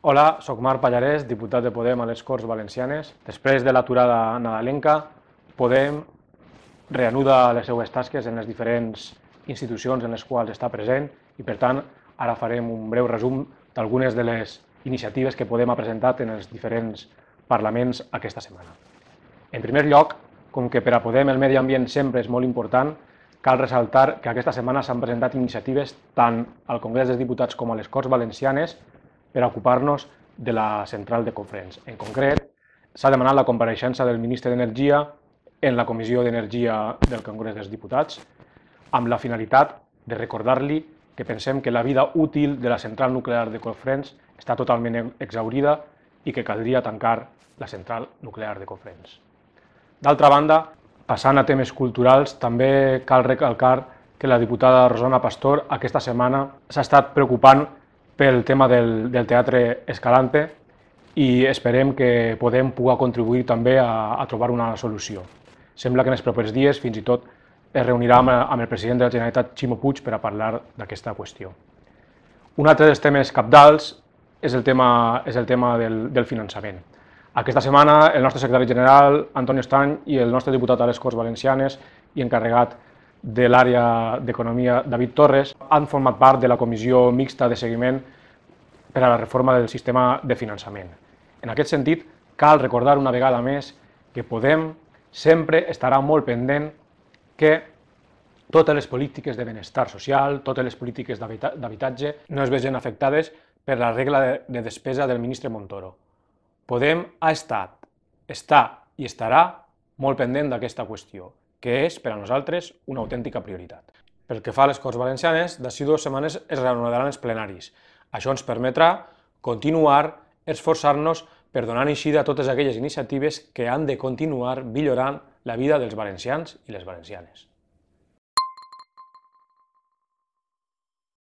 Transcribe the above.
Hola, sóc Marc Pallarès, diputat de Podem a les Corts Valencianes. Després de l'aturada nadalenca, Podem reanuda les seues tasques en les diferents institucions en les quals està present i, per tant, ara farem un breu resum d'algunes de les iniciatives que Podem ha presentat en els diferents parlaments aquesta setmana. En primer lloc, com que per a Podem el medi ambient sempre és molt important, cal ressaltar que aquesta setmana s'han presentat iniciatives tant al Congrés dels Diputats com a les Corts Valencianes per ocupar-nos de la central de Cofrents. En concret, s'ha demanat la compareixença del ministre d'Energia en la Comissió d'Energia del Congrés dels Diputats, amb la finalitat de recordar-li que pensem que la vida útil de la central nuclear de Cofrents està totalment exaurida i que caldria tancar la central nuclear de Cofrents. D'altra banda, passant a temes culturals, també cal recalcar que la diputada Rosana Pastor aquesta setmana s'ha estat preocupant pel tema del, del teatre Escalante i esperem que podem poder contribuir també a, a trobar una solució. Sembla que en els propers dies fins i tot es reunirà amb, amb el president de la Generalitat, Ximo Puig, per a parlar d'aquesta qüestió. Un altre dels temes capdals és el tema, és el tema del, del finançament. Aquesta setmana el nostre secretari general, Antonio Estany, i el nostre diputat a les Corts Valencianes i encarregat de l'àrea d'Economia, David Torres, han format part de la comissió mixta de seguiment per a la reforma del sistema de finançament. En aquest sentit, cal recordar una vegada més que Podem sempre estarà molt pendent que totes les polítiques de benestar social, totes les polítiques d'habitatge no es vegin afectades per la regla de despesa del ministre Montoro. Podem ha estat, està i estarà molt pendent d'aquesta qüestió, que és per a nosaltres una autèntica prioritat. Pel que fa a les Corts Valencianes, d'ací dues setmanes es reanudaran els plenaris. Això ens permetrà continuar esforçar-nos per donar eixida a totes aquelles iniciatives que han de continuar millorant la vida dels valencians i les valencianes.